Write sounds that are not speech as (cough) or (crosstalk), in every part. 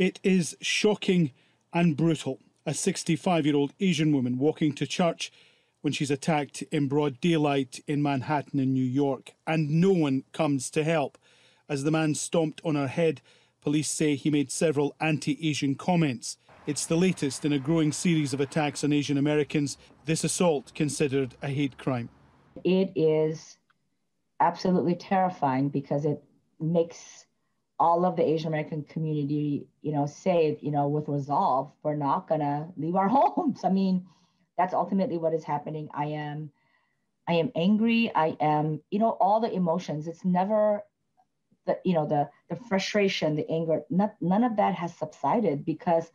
It is shocking and brutal. A 65 year old Asian woman walking to church when she's attacked in broad daylight in Manhattan in New York, and no one comes to help. As the man stomped on her head, police say he made several anti Asian comments. It's the latest in a growing series of attacks on Asian Americans, this assault considered a hate crime. It is absolutely terrifying because it makes all of the Asian American community, you know, say, you know, with resolve, we're not to leave our (laughs) homes. I mean, that's ultimately what is happening. I am I am angry. I am, you know, all the emotions. It's never the, you know, the the frustration, the anger, not, none of that has subsided because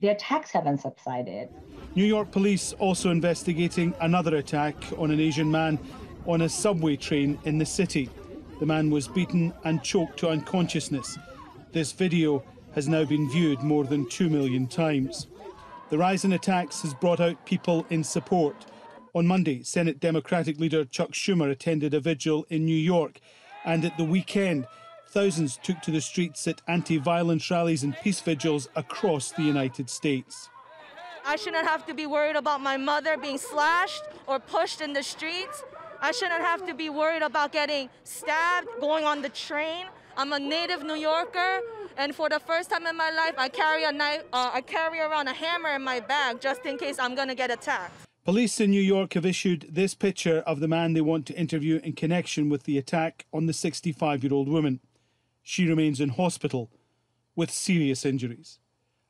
the attacks haven't subsided. New York police also investigating another attack on an Asian man on a subway train in the city. The man was beaten and choked to unconsciousness. This video has now been viewed more than 2 million times. The rise in attacks has brought out people in support. On Monday, Senate Democratic leader Chuck Schumer attended a vigil in New York, and at the weekend, thousands took to the streets at anti violence rallies and peace vigils across the United States. I shouldn't have to be worried about my mother being slashed or pushed in the streets. I shouldn't have to be worried about getting stabbed going on the train. I'm a native New Yorker. And for the first time in my life, I carry a knife. Uh, I carry around a hammer in my bag just in case I'm going to get attacked. Police in New York have issued this picture of the man they want to interview in connection with the attack on the 65 year old woman. She remains in hospital with serious injuries.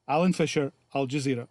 Alan Fisher, Al Jazeera.